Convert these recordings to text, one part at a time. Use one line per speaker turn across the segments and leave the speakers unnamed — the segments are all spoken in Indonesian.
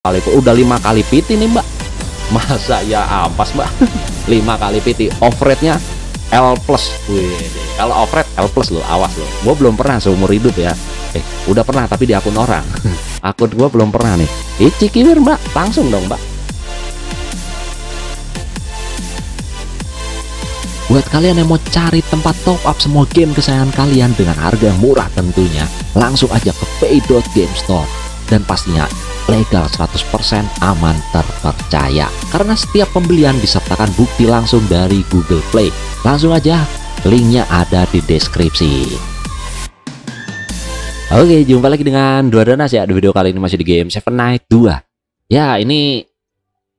kali udah lima kali PT nih mbak. Masa ya ampas mbak? Lima kali PT off rate nya L plus. Wih, kalau off rate L plus lo awas lo gue belum pernah seumur hidup ya. Eh udah pernah tapi di akun orang. Akun gue belum pernah nih. Eh cikiwir mbak. Langsung dong mbak. Buat kalian yang mau cari tempat top up semua game kesayangan kalian dengan harga yang murah tentunya, langsung aja ke pay.game store. Dan pastinya legal 100% aman terpercaya. Karena setiap pembelian disertakan bukti langsung dari Google Play. Langsung aja, linknya ada di deskripsi. Oke, jumpa lagi dengan Dua Danas ya. Di video kali ini masih di game Seven Night 2. Ya, ini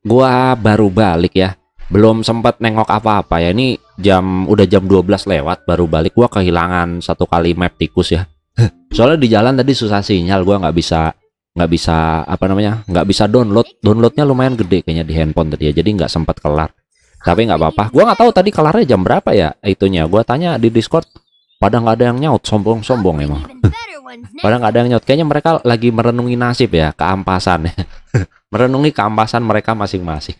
gua baru balik ya belum sempat nengok apa-apa ya ini jam udah jam 12 lewat baru balik gua kehilangan satu kali map tikus ya soalnya di jalan tadi susah sinyal gua nggak bisa nggak bisa apa namanya nggak bisa download. Downloadnya lumayan gede kayaknya di handphone tadi ya jadi nggak sempat kelar. Tapi nggak apa-apa. Gua nggak tahu tadi kelarnya jam berapa ya itunya. Gua tanya di discord pada nggak ada yang nyaut. Sombong-sombong emang. Pada nggak ada yang nyaut. Kayaknya mereka lagi merenungi nasib ya keampasan merenungi keampasan mereka masing-masing.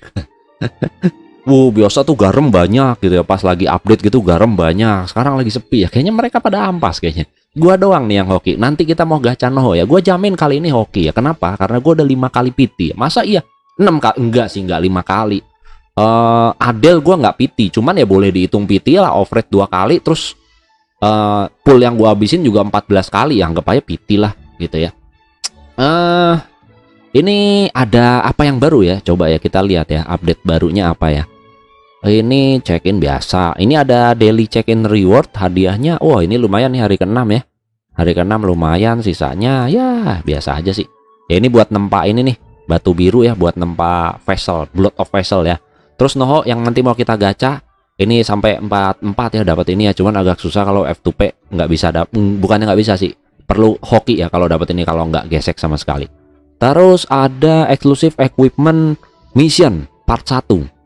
Wow, biasa tuh garam banyak gitu ya. Pas lagi update gitu garam banyak. Sekarang lagi sepi ya. Kayaknya mereka pada ampas kayaknya. Gua doang nih yang hoki. Nanti kita mau gacha noho ya. Gua jamin kali ini hoki ya. Kenapa? Karena gua udah lima kali PT. Masa iya? enam kali? Enggak sih, enggak lima kali. Uh, Adel gua nggak PT. Cuman ya boleh dihitung PT lah. Off dua kali. Terus uh, pool yang gua habisin juga 14 kali. Anggap aja PT lah gitu ya. Eh uh, ini ada apa yang baru ya? Coba ya kita lihat ya update barunya apa ya. Ini check-in biasa. Ini ada daily check-in reward hadiahnya. Wah, ini lumayan nih hari ke-6 ya. Hari ke-6 lumayan, sisanya ya biasa aja sih. Ya ini buat nempa ini nih, batu biru ya buat nempa vessel, blood of vessel ya. Terus Noho yang nanti mau kita gacha ini sampai 4 4 ya dapat ini ya. Cuman agak susah kalau F2P nggak bisa dapat mm, bukannya nggak bisa sih. Perlu hoki ya kalau dapat ini kalau nggak gesek sama sekali. Terus ada exclusive equipment mission part 1.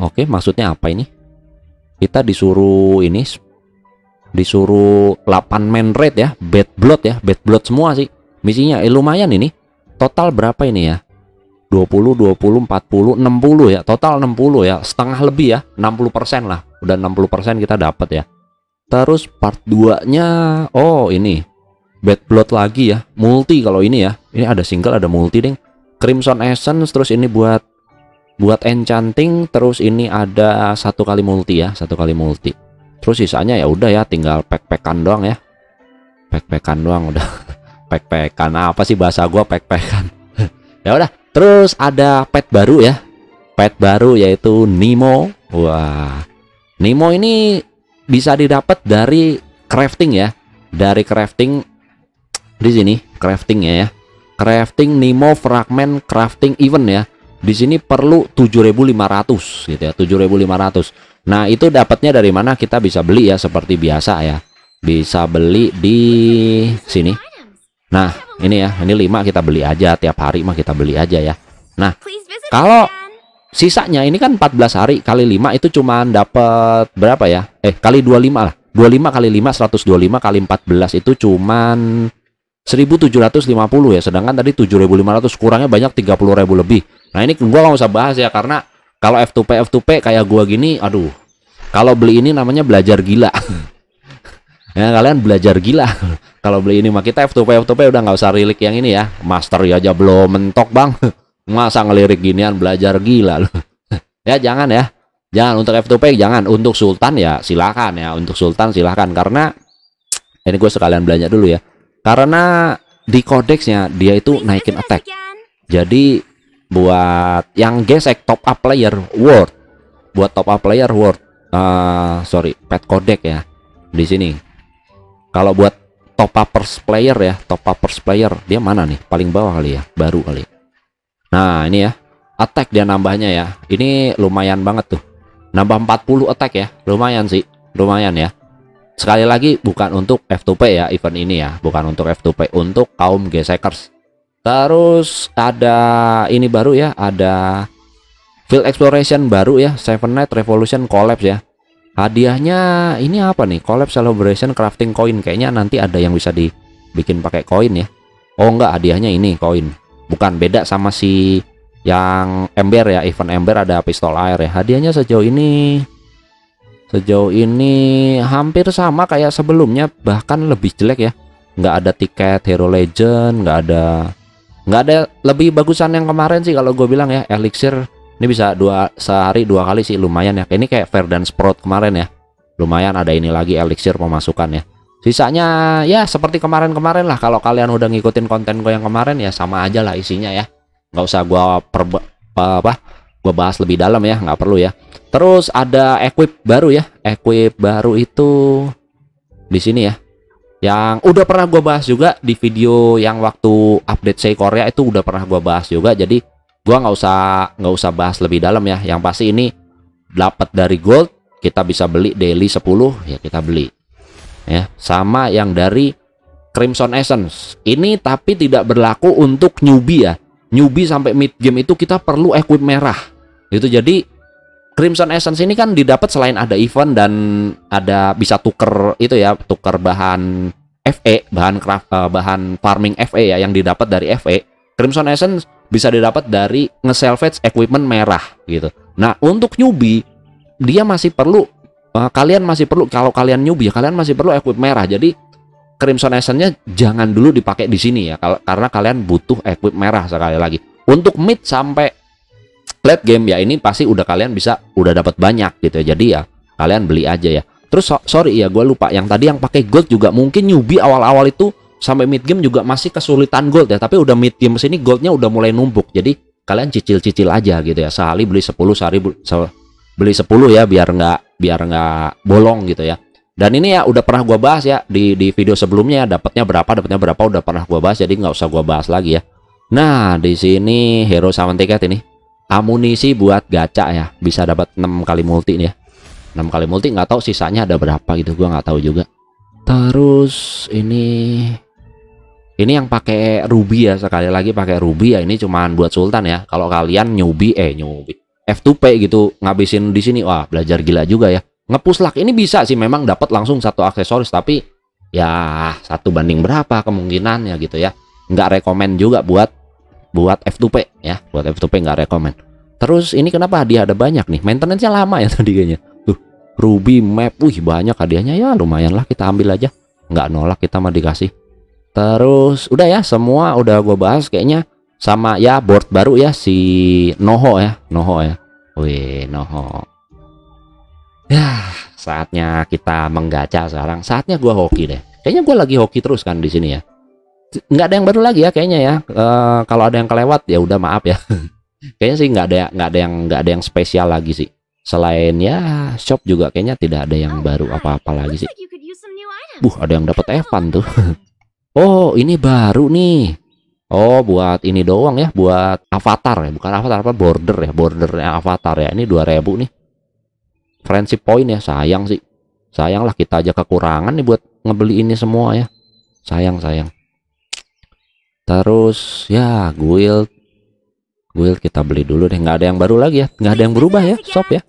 Oke, maksudnya apa ini? Kita disuruh ini disuruh 8 man raid ya, bad blood ya, bad blood semua sih. Misinya eh, lumayan ini. Total berapa ini ya? 20, 20, 40, 60 ya. Total 60 ya. Setengah lebih ya. 60% lah. Udah 60% kita dapat ya. Terus part 2-nya oh ini Bad Blood lagi ya multi kalau ini ya ini ada single ada multi ding Crimson Essence terus ini buat buat enchanting terus ini ada satu kali multi ya satu kali multi. Terus sisanya ya udah ya tinggal pack-packan doang ya. Pack-packan doang udah. Pack-packan apa sih bahasa gua pack-packan ya udah terus ada pet baru ya. Pet baru yaitu Nemo. Wah. Nemo ini bisa didapat dari crafting ya. Dari crafting di sini craftingnya ya. Crafting Nemo fragment crafting event ya di sini perlu 7500 gitu ya 7500 nah itu dapatnya dari mana? Kita bisa beli ya seperti biasa ya. Bisa beli di sini. Nah ini ya ini 5 kita beli aja tiap hari mah kita beli aja ya. Nah kalau sisanya ini kan 14 hari kali 5 itu cuman dapat berapa ya? Eh kali 25 lah. 25 kali 5 125 kali 14 itu cuman 1750 ya sedangkan tadi 7500 kurangnya banyak 30.000 lebih. Nah ini gua nggak usah bahas ya karena kalau F2P F2P kayak gua gini aduh. Kalau beli ini namanya belajar gila. Ya kalian belajar gila. Kalau beli ini mah kita F2P F2P udah nggak usah rilik yang ini ya. Master ya aja belum mentok bang. Masa ngelirik ginian belajar gila loh ya jangan ya. Jangan untuk F2P jangan. Untuk Sultan ya silakan ya. Untuk Sultan silakan karena ini gue sekalian belanja dulu ya karena di kodeksnya dia itu naikin attack. Jadi buat yang gesek top up player word, buat top up player word, uh, sorry pet codec ya di sini. Kalau buat top uppers player ya, top uppers player dia mana nih? Paling bawah kali ya, baru kali. Nah ini ya, attack dia nambahnya ya. Ini lumayan banget tuh. Nambah 40 attack ya, lumayan sih, lumayan ya. Sekali lagi bukan untuk F2P ya event ini ya, bukan untuk F2P, untuk kaum gesekers. Terus ada ini baru ya, ada Field Exploration baru ya, Seven Night Revolution Collapse ya. Hadiahnya ini apa nih? Collapse Celebration Crafting Coin. Kayaknya nanti ada yang bisa dibikin pakai koin ya. Oh enggak, hadiahnya ini koin. bukan beda sama si yang ember ya event ember ada pistol air ya hadiahnya sejauh ini sejauh ini hampir sama kayak sebelumnya bahkan lebih jelek ya. Nggak ada tiket hero legend nggak ada nggak ada lebih bagusan yang kemarin sih kalau gue bilang ya. Elixir ini bisa dua sehari dua kali sih lumayan ya. Ini kayak fair sprout kemarin ya. Lumayan ada ini lagi elixir pemasukan ya. Sisanya ya seperti kemarin-kemarin lah. Kalau kalian udah ngikutin konten gue yang kemarin ya sama aja lah isinya ya. Nggak usah gue per apa gue bahas lebih dalam ya nggak perlu ya. Terus ada equip baru ya equip baru itu di sini ya. Yang udah pernah gue bahas juga di video yang waktu update say Korea itu udah pernah gue bahas juga. Jadi gue nggak usah nggak usah bahas lebih dalam ya. Yang pasti ini dapat dari gold kita bisa beli daily 10 ya kita beli. Ya sama yang dari Crimson Essence. Ini tapi tidak berlaku untuk newbie ya. Newbie sampai mid game itu kita perlu equip merah itu jadi Crimson Essence ini kan didapat selain ada event dan ada bisa tuker itu ya tuker bahan FE bahan craft uh, bahan farming FE ya yang didapat dari FE Crimson Essence bisa didapat dari nge-salvage equipment merah gitu. Nah untuk newbie dia masih perlu uh, kalian masih perlu kalau kalian newbie kalian masih perlu equip merah. Jadi Crimson Essence-nya jangan dulu dipakai di sini ya karena kalian butuh equip merah sekali lagi. Untuk mid sampai late game ya ini pasti udah kalian bisa udah dapat banyak gitu ya. Jadi ya kalian beli aja ya. Terus so, sorry ya gue lupa. Yang tadi yang pakai gold juga mungkin newbie awal-awal itu sampai mid game juga masih kesulitan gold ya. Tapi udah mid game sini goldnya udah mulai numpuk. Jadi kalian cicil-cicil aja gitu ya. Sehari beli 10 sehari beli 10 ya biar nggak biar nggak bolong gitu ya. Dan ini ya udah pernah gua bahas ya di di video sebelumnya dapatnya berapa dapatnya berapa udah pernah gua bahas. Jadi nggak usah gua bahas lagi ya. Nah di sini hero sama tiket ini amunisi buat gacha ya. Bisa dapat 6 kali multi nih ya. 6 kali multi nggak tahu sisanya ada berapa gitu. Gua nggak tahu juga. Terus ini ini yang pakai ruby ya. Sekali lagi pakai ruby ya. Ini cuman buat sultan ya. Kalau kalian newbie eh newbie F2P gitu. Ngabisin di sini. Wah belajar gila juga ya. Ngepuslak. Ini bisa sih. Memang dapat langsung satu aksesoris. Tapi ya satu banding berapa kemungkinan ya gitu ya. Nggak rekomend juga buat buat F2P ya buat F2P nggak rekomend terus ini kenapa hadiah ada banyak nih? Maintenance-nya lama ya tadi kayaknya. Tuh ruby map wih banyak hadiahnya. Ya lumayan lah kita ambil aja. Nggak nolak kita mah dikasih. Terus udah ya semua udah gue bahas kayaknya. Sama ya board baru ya si Noho ya. Noho ya. Wih Noho. Ya, saatnya kita menggaca sekarang. Saatnya gua hoki deh. Kayaknya gua lagi hoki terus kan di sini ya. Nggak ada yang baru lagi ya kayaknya ya. E, kalau ada yang kelewat ya udah maaf ya. kayaknya sih nggak ada nggak ada yang nggak ada yang spesial lagi sih. Selain ya shop juga kayaknya tidak ada yang baru apa-apa lagi sih. Buh, ada yang dapat Evan tuh. oh, ini baru nih. Oh, buat ini doang ya, buat avatar ya, bukan avatar apa border ya, bordernya avatar ya. Ini 2000 nih friendship point ya sayang sih sayang lah kita aja kekurangan nih buat ngebeli ini semua ya sayang sayang terus ya guild. Guild kita beli dulu deh. Nggak ada yang baru lagi ya. Nggak ada yang berubah ya shop ya.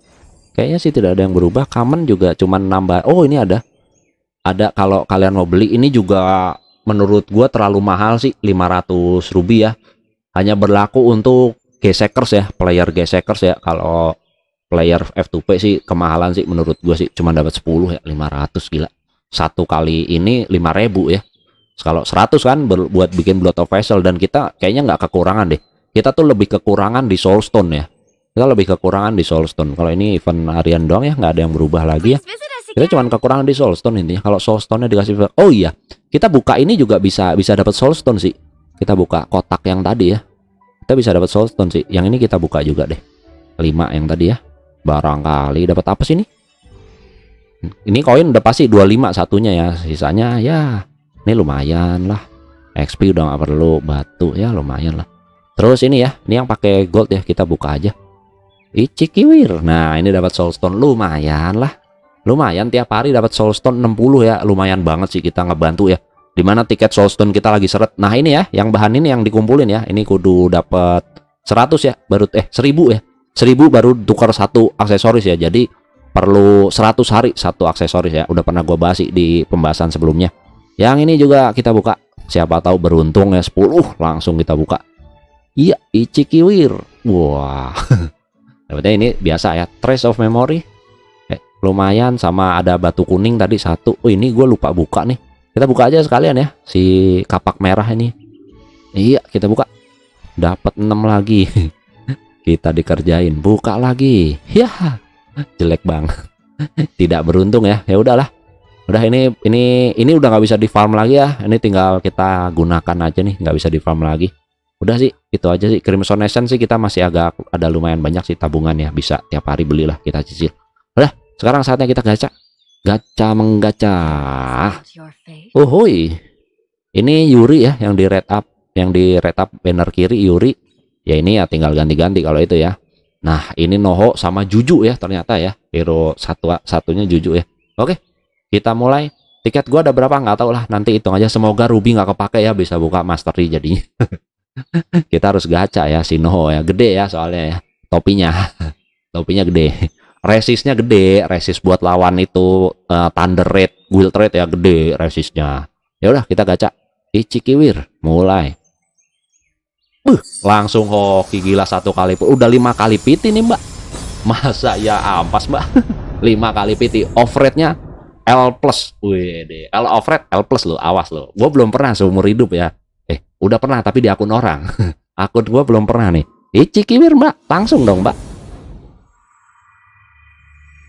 Kayaknya sih tidak ada yang berubah. Common juga cuman nambah. Oh ini ada. Ada kalau kalian mau beli ini juga menurut gua terlalu mahal sih. 500 rupiah hanya berlaku untuk gesekers ya. Player gesekers ya. Kalau player F2P sih kemahalan sih menurut gue sih. Cuma dapat 10 ya 500 gila. Satu kali ini 5000 ya kalau 100 kan buat bikin blood of vessel dan kita kayaknya nggak kekurangan deh. Kita tuh lebih kekurangan di soulstone ya. Kita lebih kekurangan di soulstone. Kalau ini event harian doang ya nggak ada yang berubah lagi ya. Kita cuma kekurangan di soulstone intinya. Kalau soulstone nya dikasih oh iya kita buka ini juga bisa bisa dapat soulstone sih. Kita buka kotak yang tadi ya. Kita bisa dapat soulstone sih. Yang ini kita buka juga deh. 5 yang tadi ya. Barangkali dapat apa sih ini? Ini koin udah pasti 25 satunya ya. Sisanya ya ini lumayan lah. XP udah nggak perlu batu ya lumayan lah. Terus ini ya ini yang pakai gold ya kita buka aja. Ichikiwir nah ini dapat soulstone lumayan lah. Lumayan tiap hari dapat soulstone 60 ya lumayan banget sih kita ngebantu ya. Di mana tiket soulstone kita lagi seret. Nah ini ya yang bahan ini yang dikumpulin ya. Ini kudu dapat 100 ya baru eh 1000 ya. 1000 baru tukar satu aksesoris ya jadi perlu 100 hari satu aksesoris ya. Udah pernah gue bahas di pembahasan sebelumnya yang ini juga kita buka. Siapa tahu beruntung ya 10 langsung kita buka. Ichikiwir. Wah. Dapatnya ini biasa ya trace of memory. Eh, lumayan sama ada batu kuning tadi satu. Oh ini gue lupa buka nih. Kita buka aja sekalian ya si kapak merah ini. Iya kita buka. Dapat 6 lagi. Kita dikerjain. Buka lagi. Ya jelek bang tidak beruntung ya. Ya udahlah udah ini ini ini udah nggak bisa di farm lagi ya. Ini tinggal kita gunakan aja nih nggak bisa di farm lagi. Udah sih itu aja sih. Crimson Essence sih kita masih agak ada lumayan banyak sih tabungan ya. Bisa tiap hari belilah kita cicil. Udah sekarang saatnya kita gacha. Gacha menggacha. Ohoi ini Yuri ya yang di red up yang di red up banner kiri Yuri. Ya ini ya tinggal ganti-ganti kalau itu ya. Nah ini Noho sama Juju ya ternyata ya. Hero satu satunya Juju ya. Oke kita mulai. Tiket gua ada berapa? Nggak tahu lah. Nanti hitung aja. Semoga Ruby nggak kepake ya bisa buka mastery jadinya. Kita harus gacha ya Sinoho ya. Gede ya soalnya ya topinya. Topinya gede. Resistnya gede. Resist buat lawan itu uh, thunder rate wild rate ya gede resistnya ya udah kita gacha. Ichikiwir mulai. Uh, langsung hoki gila satu kali udah lima kali piti nih mbak. Masa ya ampas mbak? Lima kali piti. Off rate nya L plus, wede, L offred L plus lo, awas lo. Gue belum pernah seumur hidup ya. Eh, udah pernah tapi di akun orang. akun gue belum pernah nih. Eh, Cikimir mbak, langsung dong mbak.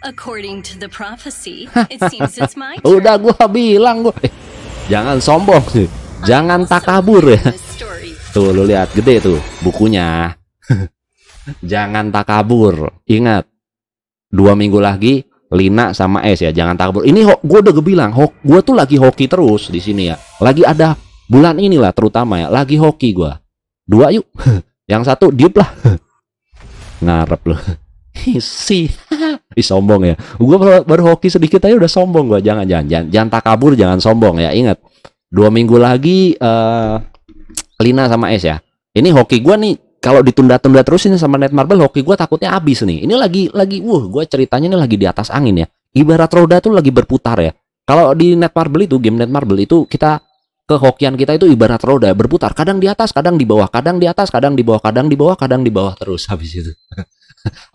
According to the prophecy, it seems it's my
turn. Udah gue bilang gue, eh, jangan sombong sih, jangan takabur ya. Tuh lu lihat gede tuh bukunya. jangan takabur, ingat dua minggu lagi Lina sama S ya jangan takut. Ini gue udah bilang gue tuh lagi hoki terus di sini ya. Lagi ada bulan inilah terutama ya lagi hoki gue dua yuk. Yang satu diep lah. Ngarep loh si Ih, sombong ya. Gue baru, baru hoki sedikit aja udah sombong gue jangan jangan jangan jangan takabur jangan sombong ya. Ingat dua minggu lagi uh, Lina sama S ya. Ini hoki gue nih kalau ditunda-tunda terus ini sama Netmarble hoki gue takutnya habis nih. Ini lagi lagi wuh gue ceritanya ini lagi di atas angin ya. Ibarat roda tuh lagi berputar ya. Kalau di Netmarble itu game Netmarble itu kita kehokian kita itu ibarat roda berputar. Kadang di atas kadang di bawah. Kadang di atas kadang di bawah. Kadang di bawah kadang di bawah terus habis itu.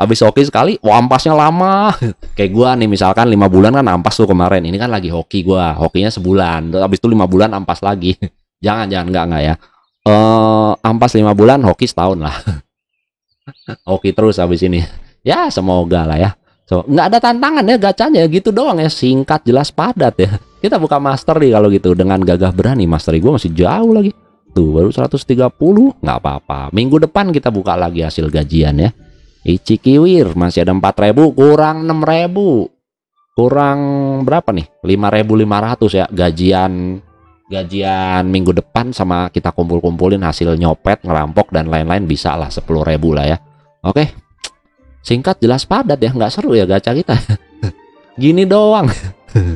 Habis hoki sekali ampasnya lama. Kayak gua nih misalkan lima bulan kan ampas tuh kemarin. Ini kan lagi hoki gua hokinya sebulan. Habis itu lima bulan ampas lagi. Jangan jangan enggak enggak ya uh, ampas lima bulan hoki setahun lah. Hoki terus habis ini. Ya semoga lah ya. So nggak ada tantangan ya gacanya. Gitu doang ya singkat jelas padat ya. Kita buka mastery kalau gitu. Dengan gagah berani mastery gue masih jauh lagi. Tuh baru 130 nggak apa-apa. Minggu depan kita buka lagi hasil gajian ya. Ichikiwir masih ada 4000 kurang 6000 kurang berapa nih? 5500 ya gajian gajian minggu depan sama kita kumpul-kumpulin hasil nyopet, ngerampok dan lain-lain bisa lah 10 ribu lah ya. Oke. Singkat jelas padat ya, nggak seru ya gacha kita. Gini doang.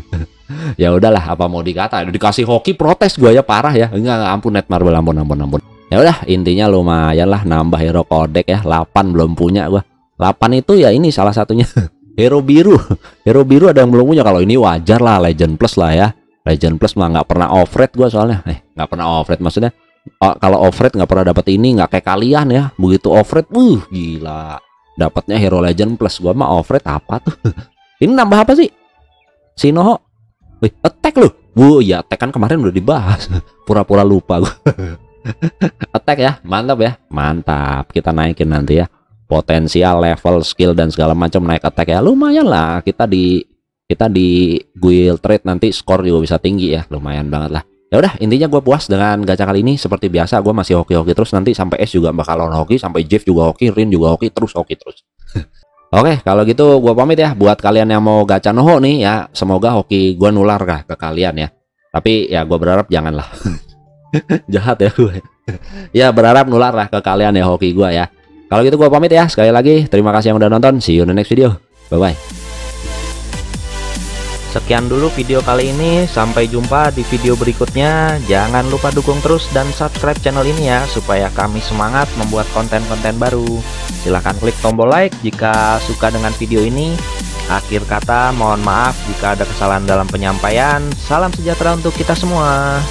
ya udahlah apa mau dikata? Dikasih hoki protes gue ya parah ya. Enggak, ampun net marble ampun ampun ampun. Ya udah intinya lumayan lah nambah hero kodek ya. 8 belum punya gua. 8 itu ya ini salah satunya. Hero biru. Hero biru ada yang belum punya. Kalau ini wajar lah legend plus lah ya Legend Plus mah nggak pernah red gue soalnya. Eh nggak pernah red maksudnya oh, kalau red nggak pernah dapat ini nggak kayak kalian ya. Begitu red uh gila. Dapatnya Hero Legend Plus. Gue mah red apa tuh? Ini nambah apa sih? Sinoho Wih, attack lu. Bu, ya attack kan kemarin udah dibahas. Pura-pura lupa gue Attack ya, mantap ya. Mantap, kita naikin nanti ya. Potensial, level, skill, dan segala macam naik attack ya. Lumayan lah, kita di kita di guild trade nanti skor juga bisa tinggi ya lumayan banget lah ya udah intinya gue puas dengan gacha kali ini seperti biasa gue masih hoki-hoki terus nanti sampai S juga bakal lawan hoki sampai Jeff juga hoki Rin juga hoki terus hoki terus Oke, kalau gitu gue pamit ya buat kalian yang mau gacha noho nih ya. Semoga hoki gue nular kah ke kalian ya. Tapi ya gue berharap janganlah. Jahat ya gue. ya berharap nular lah ke kalian ya hoki gue ya. Kalau gitu gue pamit ya. Sekali lagi terima kasih yang udah nonton. See you in the next video. Bye bye.
Sekian dulu video kali ini, sampai jumpa di video berikutnya. Jangan lupa dukung terus dan subscribe channel ini ya, supaya kami semangat membuat konten-konten baru. Silahkan klik tombol like jika suka dengan video ini. Akhir kata, mohon maaf jika ada kesalahan dalam penyampaian. Salam sejahtera untuk kita semua.